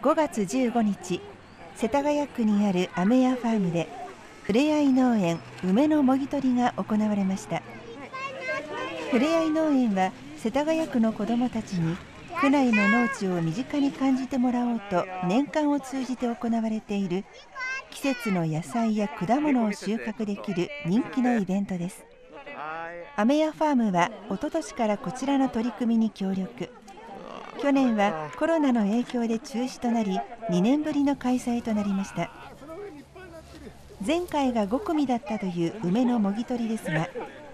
5月15日世田谷区にあるアメヤファームでふれあい農園梅のもぎ取りが行われました。ふれあい農園は世田谷区の子どもたちに区内の農地を身近に感じてもらおうと年間を通じて行われている季節の野菜や果物を収穫できる人気のイベントです。アメヤファームはおととしからこちらの取り組みに協力。去年はコロナの影響で中止となり2年ぶりの開催となりました。前回が5組だったという梅のもぎ取りですが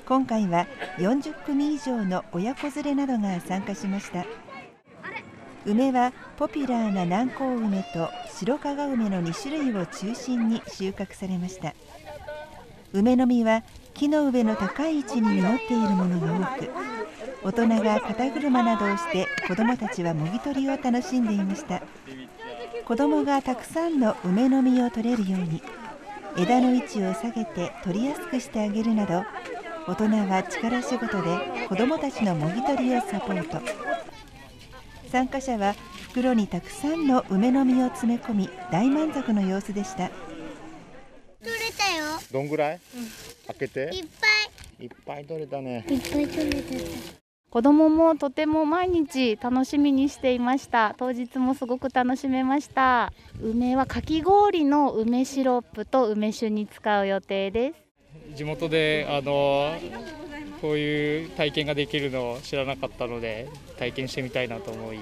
今回は40組以上の親子連れなどが参加しました。梅はポピュラーな南高梅と白加賀梅の2種類を中心に収穫されました。梅の実は木の上の高い位置に実っているものが多く大人が肩車などをして子どもたちはもぎ取りを楽しんでいました。子どもがたくさんの梅の実を取れるように枝の位置を下げて取りやすくしてあげるなど大人は力仕事で子どもたちのもぎ取りをサポート。参加者は袋にたくさんの梅の実を詰め込み大満足の様子でした。取れたよ。どんぐらい、開けて。いっい。っぱい取れたね。ぱいいっぱい取れた子供もとても毎日楽しみにしていました。当日もすごく楽しめました。梅はかき氷の梅シロップと梅酒に使う予定です。地元であのこういう体験ができるのを知らなかったので体験してみたいなと思い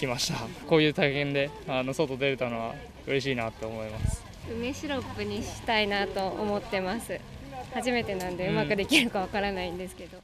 来ました。こういう体験であの外出れたのは嬉しいなと思います。梅シロップにしたいなと思ってます。初めてなんでうまくできるかわからないんですけど、